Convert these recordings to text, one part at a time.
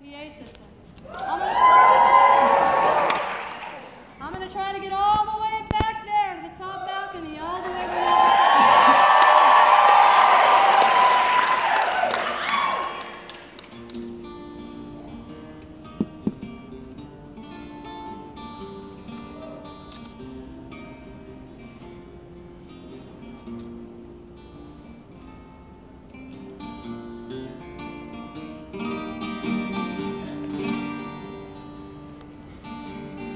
PA system.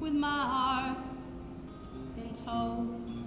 with my heart been told.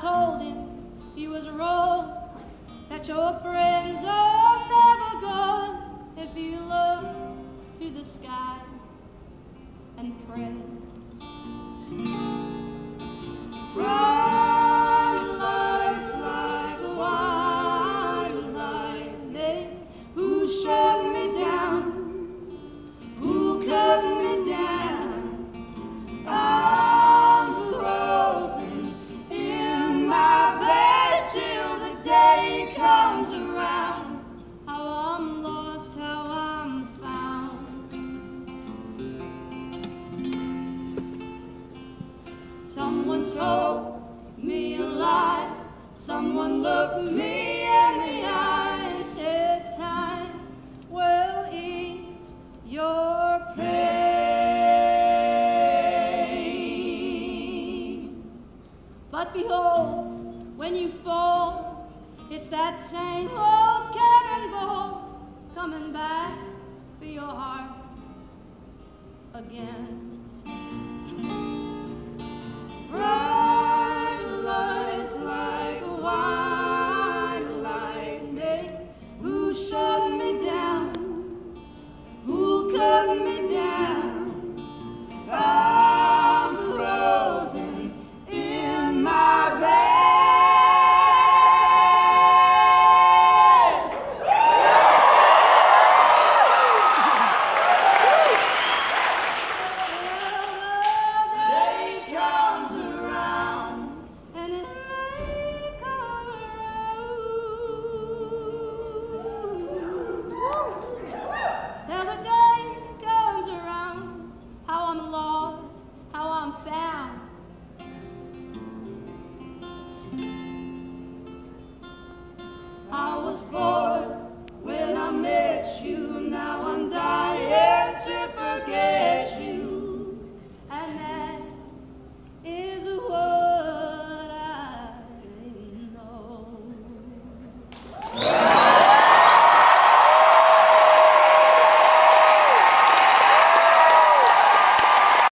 told him he was wrong, that your friends are. Someone told me a lie. Someone looked me in the eye and said, Time will eat your pain." But behold, when you fall, it's that same old.